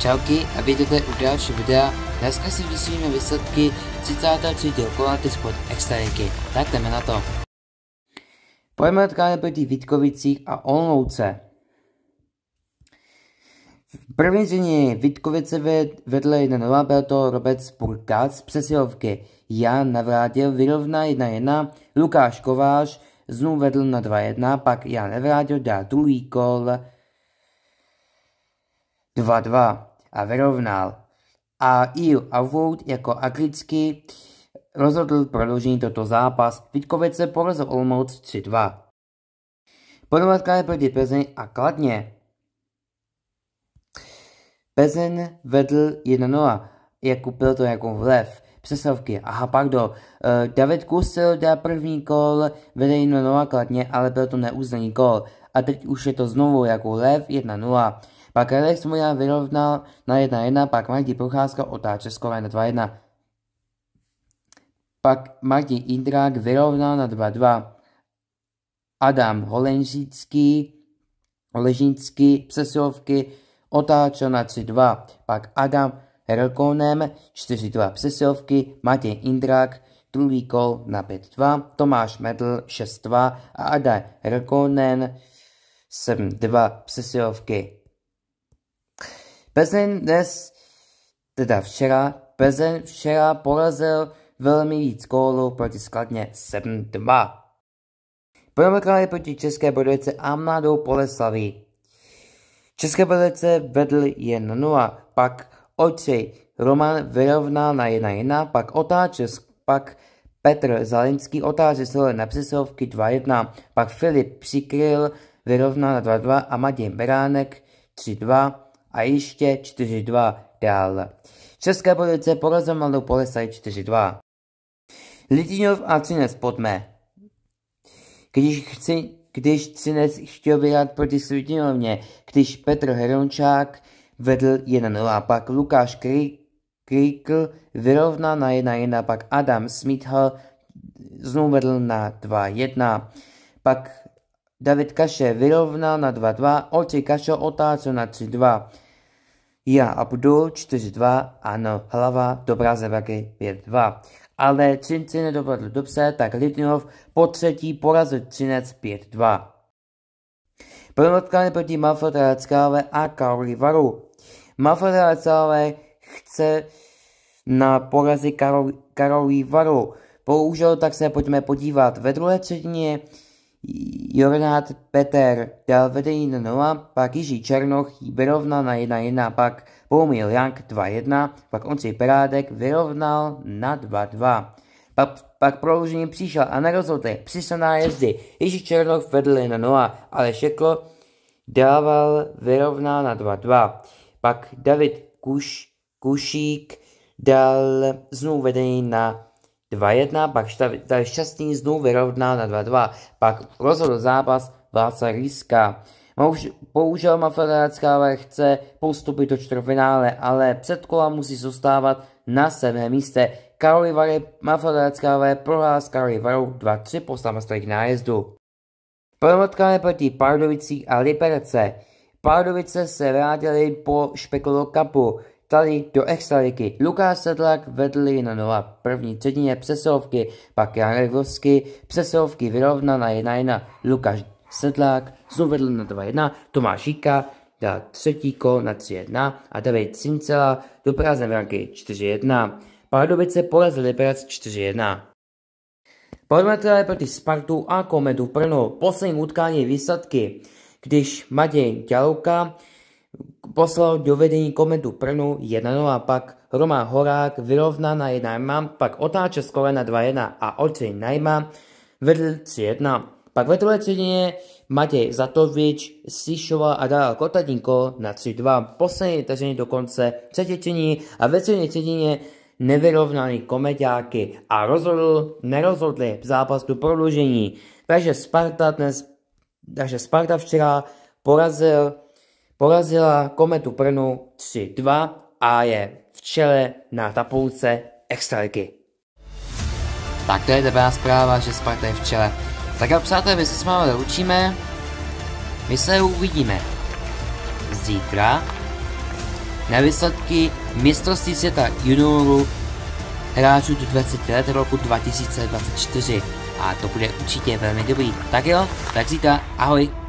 Čauky a vítejte u dalšího videa. Dneska si vysvětlíme výsledky 33. kola spod extraligy. Tak jdeme na to. Pojďme odkládat proti Vítkovicích a Olnouce. V první řadě Vítkovice vedle 1-0, byl to Robec Burkát z přesilovky. Jan Navrátil vyrovná 1-1, Lukáš Kovář znovu vedl na 2-1, pak Jan Navrátil dá druhý kol 2-2 a vyrovnal. A Il Avout jako anglicky rozhodl prodloužení toto zápas. Vítkovice porazil Olmouc 3-2. Podvatka je proti Plzeň a Kladně. Plzeň vedl 1-0, jako byl to jako vlev. Přesovky. Aha, pardon. Uh, David Kusil dá první kol, vede 1-0 kladně, ale byl to neúznaný kol. A teď už je to znovu jako lev 1-0. Pak Alex Moja vyrovnal na 1-1, pak Martin Procházka otáče skore na 2-1. Pak Martin Indrák vyrovnal na 2-2. Adam Holenžický, Holežnický přesilovky otáčel na 3-2. Pak Adam Relkonem 4-2 přesilovky, Matěj Indrák druhý kol na 5-2, Tomáš Medl 6-2 a Ada Relkonen 7-2 přesilovky. Plzeň dnes, teda včera, Plzeň včera porazil velmi víc gólů proti skladně 7-2. Promrkali proti České Budějovice a Mladou Poleslaví. České Budějovice vedl 1-0, pak Oči Roman vyrovnal na 1-1, pak otáčel, pak Petr Zalinský otáčel se na přesilovky 2-1, pak Filip Přikryl vyrovnal na 2-2 a Matěj Beránek 3-2 a ještě 4-2 dál. Česká policie porazila Mladou Polesaj 4-2. Litínov a Třinec podme. Když, chci, když Třinec chtěl vyhrát proti Svitínovně, když Petr Herončák vedl 1-0, pak Lukáš Krikl vyrovnal na 1-1, pak Adam Smithl znovu vedl na 2-1, pak David Kaše vyrovnal na 2-2, Olci Kašo otáčel na 3-2. Já Abdul 4-2, ano, hlava dobrá zebraky 5-2. Ale Třinci nedopadl dobře, tak Litvinov po třetí porazil Třinec 5-2. Promotkany proti Malfotraleckáve a Karoli Varu. Malfotraleckáve chce na porazy Karoli Varu. Bohužel tak se pojďme podívat. Ve druhé třetině Jornát Peter dal vedení na 0, pak Jiří Černoch vyrovnal na 1-1, pak Boumil Jank 2-1, pak Ondřej Perádek vyrovnal na 2-2. Pak, pak prodloužení přišel a nerozhodli, přišel na jezdy. Jiří Černoch vedl na 0, ale Šeklo dával vyrovnal na 2-2. Pak David Kuš, Kušík dal znovu vedení na 2-1, pak tady šťastný znovu vyrovnal na 2-2, pak rozhodl zápas Václav Líska. Bohužel Mafederácká chce postupit do čtvrtfinále, ale před kola musí zůstávat na sedmém místě. Karoli Vary Mafederácká prohrál s Karoli Varou 2-3 po samostatných nájezdu. Promotkáme proti Pardovicích a Liberce. Pardubice se vrátili po Špekolo Cupu tady do extraliky. Lukáš Sedlak vedli na nula první třetině přesilovky, pak Jan Revovský přesilovky vyrovnal na 1-1. Lukáš Sedlák znovu vedl na 2-1, Tomáš Žíka dal třetí kol na 3-1 a David Cincela do prázdné branky 4-1. Pardubice porazili Liberec 4-1. Podmetrali proti Spartu a Kometu Brno. Poslední utkání výsledky, když Matěj Ďalouka poslal do vedení komentu Prnu 1-0, pak Roman Horák vyrovná na 1 pak otáče z kolena 2-1 a Olcej Najma vedl 3-1. Pak ve druhé třetině Matěj Zatovič Sišova a dal Kotadinko na 3-2. Poslední vteřiny do konce třetí a ve třetí třetině nevyrovnaný komediáky a rozhodl, nerozhodli zápas do prodloužení. Takže Sparta dnes, takže Sparta včera porazil Porazila Kometu Brnu 3-2 a je v čele na tabulce extraligy. Tak to je dobrá zpráva, že Sparta je v čele. Tak jo, přátelé, my se s vámi učíme. My se uvidíme zítra. na výsledky mistrovství světa juniorů hráčů do 20 let roku 2024 a to bude určitě velmi dobrý. Tak jo, tak zítra, ahoj.